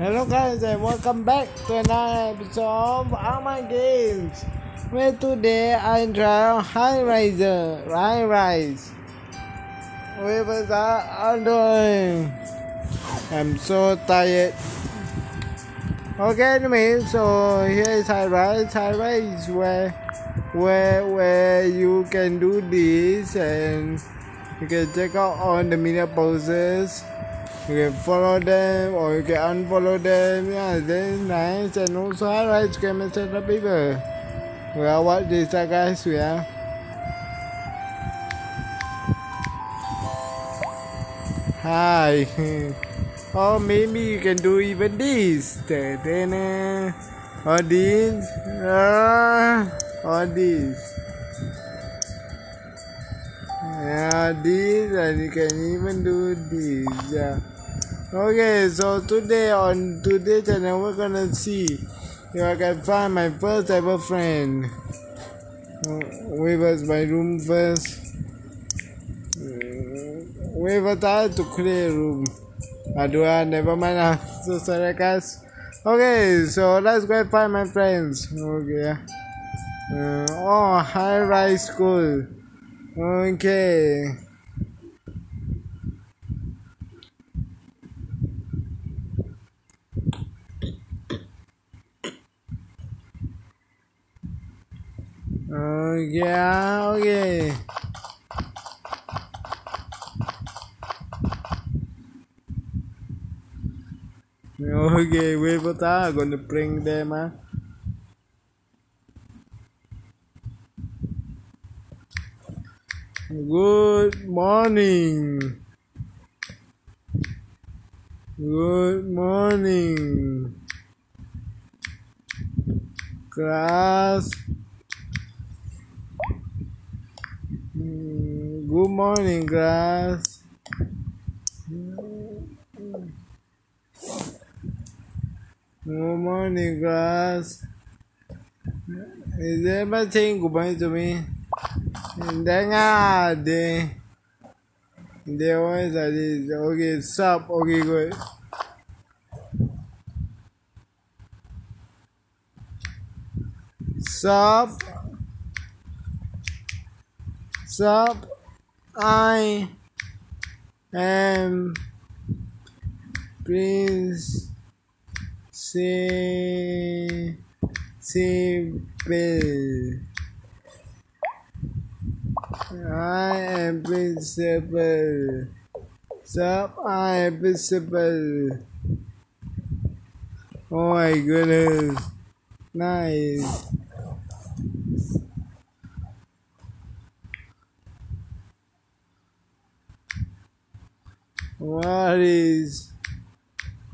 Hello guys and welcome back to another episode of Alma Games. Where today I try High Riser, High Rise. Was I doing? I'm so tired. Okay, anyway, so here is High Rise. High Rise where where where you can do this and you can check out all the mini poses you can follow them or you can unfollow them. Yeah that's nice and also highlights can message the people. Well what this uh, guys yeah hi. Or maybe you can do even this. Or this or this yeah this and you can even do this yeah. Okay so today on today channel we're gonna see if I can find my first ever friend. Where was my room first. Where was I to clear room. Aduh ah, never mind ah so sorry guys. Okay so let's go and find my friends. Okay. Uh, oh high rise school okay Oh yeah, okay. Okay, wait for that. Gonna bring them. Huh? Good morning. Good morning. Class. Mm, good morning, guys. Good morning, guys. Is everything good to me? Ah, they they always are this. Okay, sup? Okay, good. Sup? Sup? I am Prince Simple. I am principal. Sup, I am principal. Oh my goodness. Nice. What is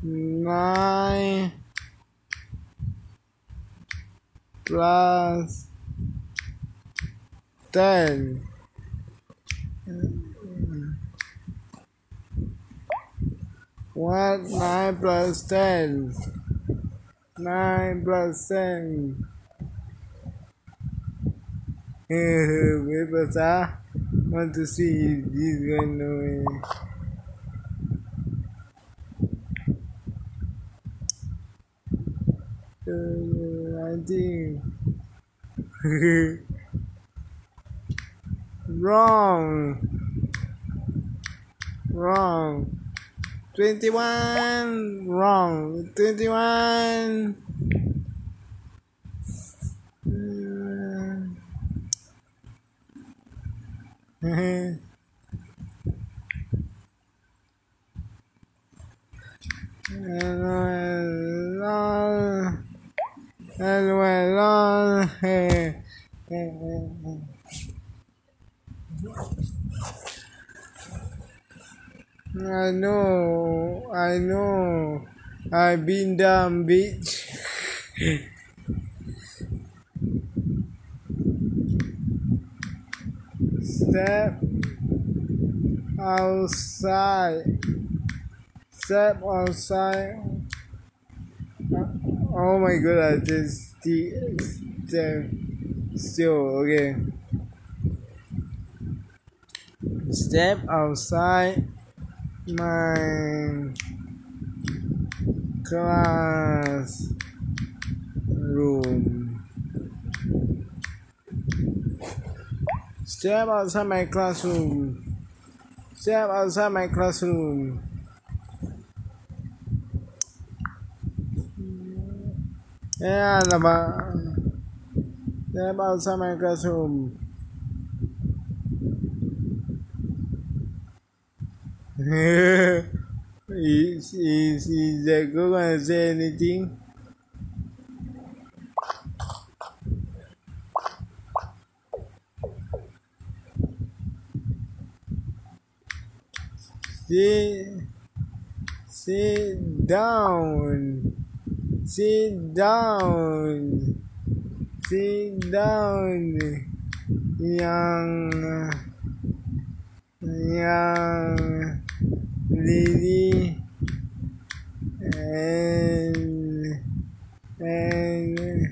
nine plus ten? What nine plus ten? Nine plus ten. Wait for that. Want to see if this going to uh, I think wrong. Wrong. 21 wrong. 21 and went on. I know, I know. I've been dumb, bitch. Step outside. Step outside. Uh, oh my god, I just the still okay. Step outside my class room. Step outside my classroom. Step outside my classroom. Yeah, Step outside my classroom. is, is, is the gonna say anything? Sit, sit down. Sit down. Sit down. Young. Young. Lily. And. Eh, and. Eh,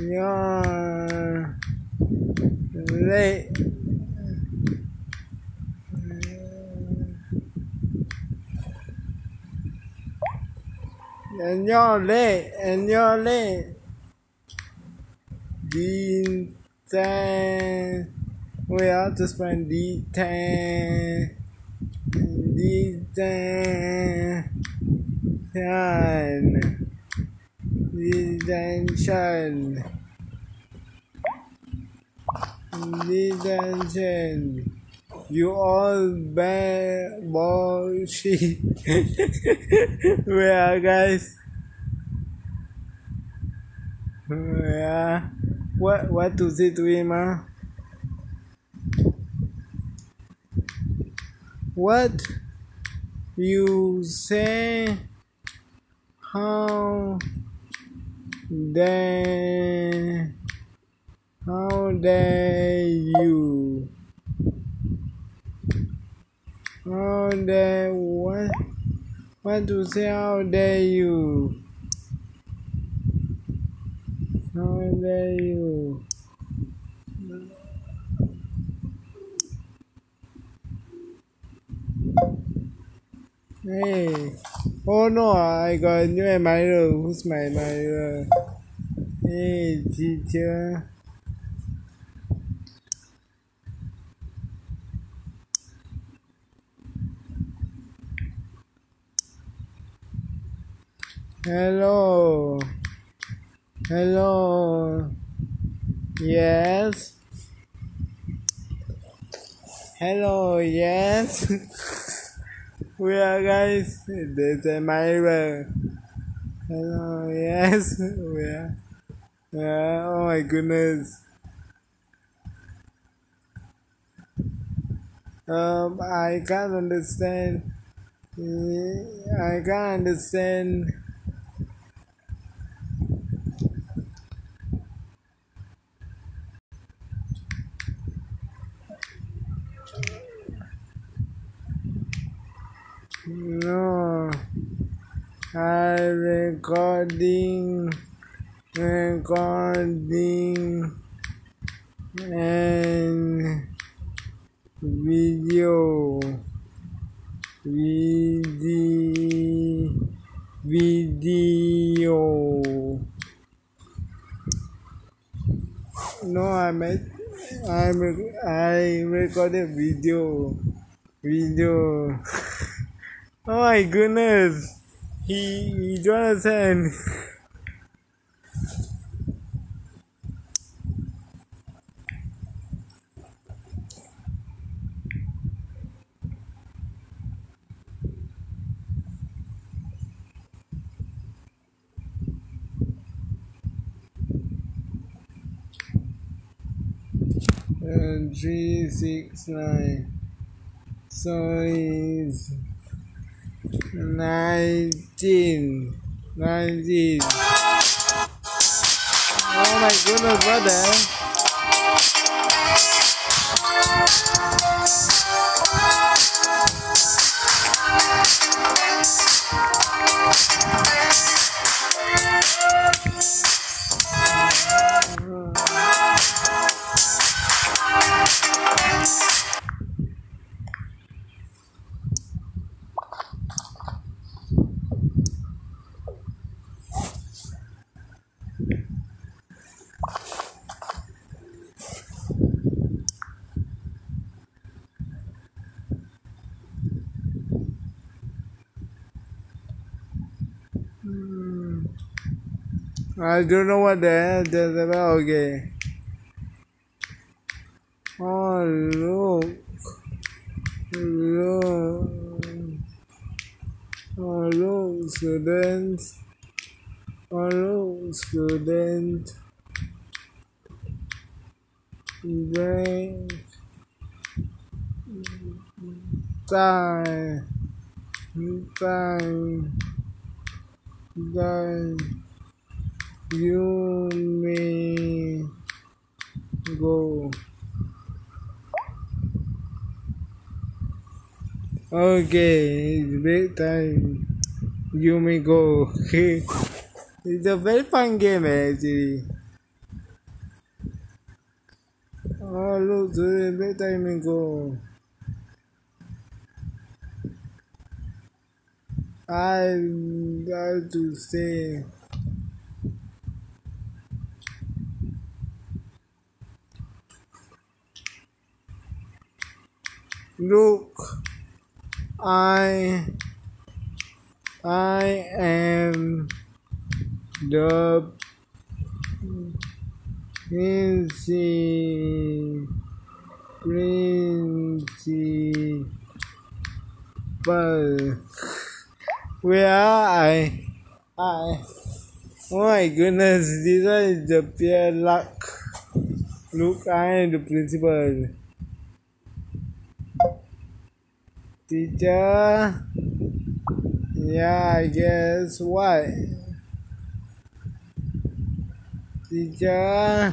Young. Late. and your leg and eh, your leg D10 we have to spend D10 D10 10 detention detention you all bad bullshit. Where guys? Yeah. What what to say to him, huh? What you say? How dare how dare you? How dare what? What to say? How dare you? How dare you? Hey, oh no, I got a new admirer. Who's my admirer? Hey, teacher. Hello. Hello. Yes. Hello, yes. we are guys. There's a mirror. Hello, yes. We are. Yeah, oh my goodness. Um, I can't understand. I can't understand No, I recording, recording, and video, video, video. No, I made, I I recorded video, video. Oh my goodness. He, Jonathan. and three six nine so is nineteen, nineteen. Oh my goodness, brother. I don't know what that is about. Okay. Oh, look. Look. Oh, look, students. Oh, look, student. Break. Time. Time. Time. You may go. Okay, it's break time. You may go. it's a very fun game eh, actually. Oh look, so it's break time and go. I got to stay. Look, I I am the princi- principal. Where I? I. Oh my goodness, this is the pure luck. Look, I am the principal. Teacher. Yeah, I guess. What? Teacher.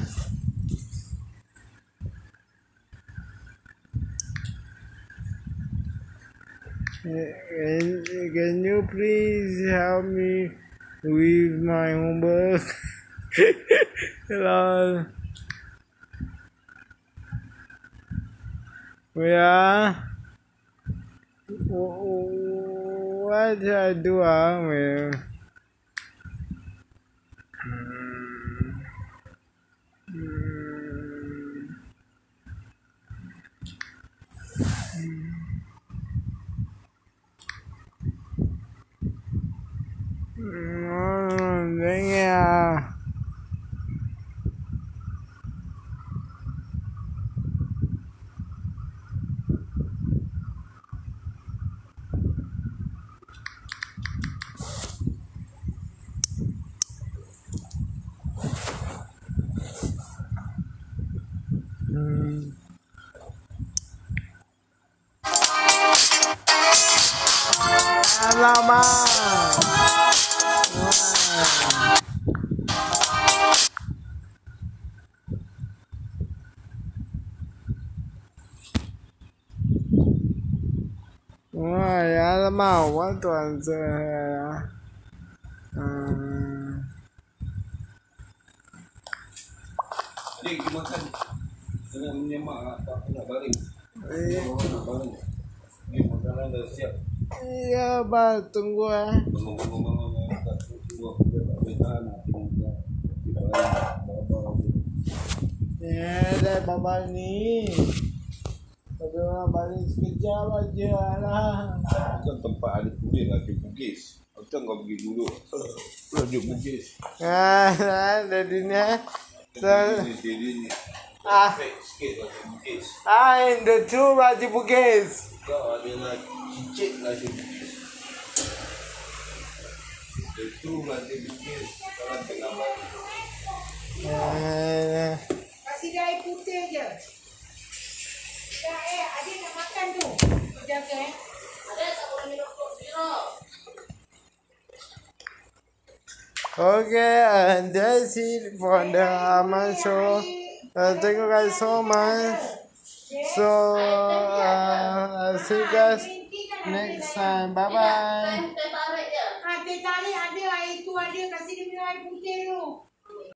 Can, can you please help me with my homework? Hello. Yeah. What did I do? Ah, well. Venga. Alama. Wow. Đúng rồi, Alama quá toàn giờ. À. Đi, cảm ơn menyemak nak, tak nak baring eh, Orang nak baring Ni makanan dah siap Iya, bah, tunggu ah. Bangun bangun bangun bangun Tak tunggu aku dah tak boleh tahan nak tengok dah Pergi baring Bawa-bawa. Ya, dah babal ni. Tapi orang sekejap aja lah. Bukan tempat ada kulit lah bugis. Macam kau pergi dulu. Dia bugis. Ah, ada dunia. So, Ah, bugis I'm the true Raji Bugis. Kau adalah cicit dia bugis tu lah dia bugis Sekarang tengah baring Eh, Kasih dia air putih je. Dah eh, adik nak makan tu. Kau jaga eh. Ada tak boleh minum kok sirap? Okay, and that's it for the Aman show. Uh, thank you guys so much. So, uh, I'll see you guys next time. Bye bye.